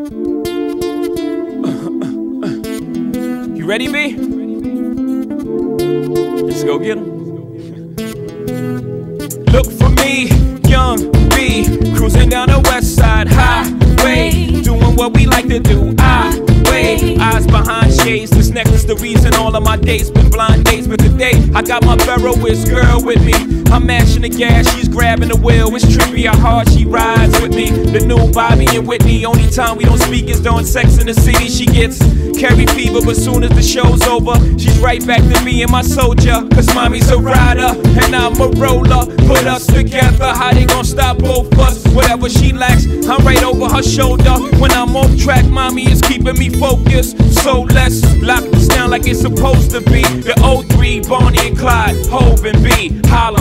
You ready, B? Let's go get 'em. Look for me, young B, cruising down the west side highway, doing what we like to do. I eyes behind shades. This necklace, the reason all of my dates been blind dates. But today, I got my Ferroist girl with me. I'm mashing the gas, she's grabbing the wheel. It's trippy how hard she rides with me. The Bobby and Whitney. Only time we don't speak is during sex in the city. She gets Carrie fever, but soon as the show's over, she's right back to being my soldier. Cause mommy's a rider, and I'm a roller. Put us together, how they gon' stop both us? Whatever she lacks, I'm right over her shoulder. When I'm off track, mommy is keeping me focused. So let's lock this down like it's supposed to be. The 03, Bonnie and Clyde, Hove and B. Holla,